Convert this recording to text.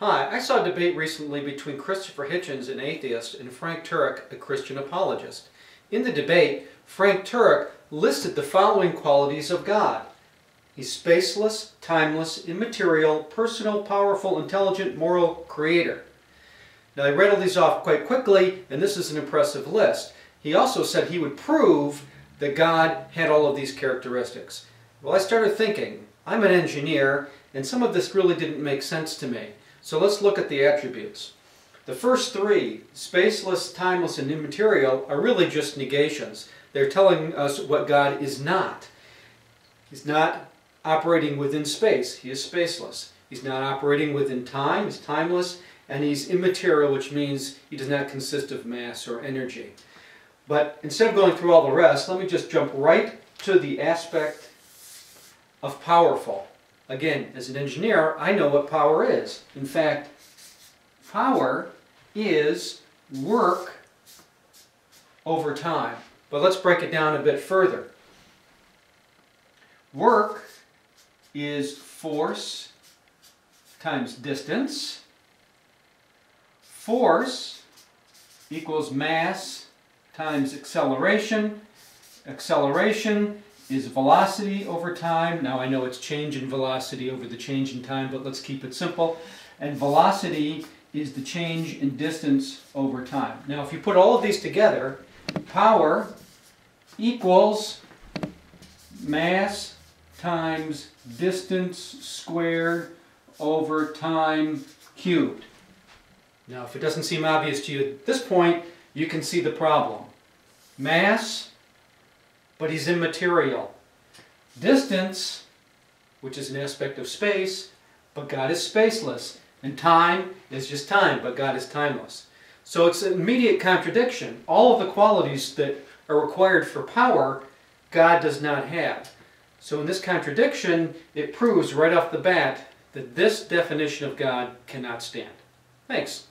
Hi, I saw a debate recently between Christopher Hitchens, an atheist, and Frank Turek, a Christian apologist. In the debate, Frank Turek listed the following qualities of God. He's spaceless, timeless, immaterial, personal, powerful, intelligent, moral, creator. Now I all these off quite quickly, and this is an impressive list. He also said he would prove that God had all of these characteristics. Well, I started thinking, I'm an engineer, and some of this really didn't make sense to me. So let's look at the attributes. The first three, spaceless, timeless, and immaterial, are really just negations. They're telling us what God is not. He's not operating within space. He is spaceless. He's not operating within time. He's timeless. And he's immaterial, which means he does not consist of mass or energy. But instead of going through all the rest, let me just jump right to the aspect of powerful. Again, as an engineer, I know what power is. In fact, power is work over time. But let's break it down a bit further. Work is force times distance. Force equals mass times acceleration. Acceleration is velocity over time. Now I know it's change in velocity over the change in time, but let's keep it simple. And velocity is the change in distance over time. Now if you put all of these together, power equals mass times distance squared over time cubed. Now if it doesn't seem obvious to you at this point, you can see the problem. Mass but he's immaterial. Distance, which is an aspect of space, but God is spaceless. And time is just time, but God is timeless. So it's an immediate contradiction. All of the qualities that are required for power, God does not have. So in this contradiction, it proves right off the bat that this definition of God cannot stand. Thanks.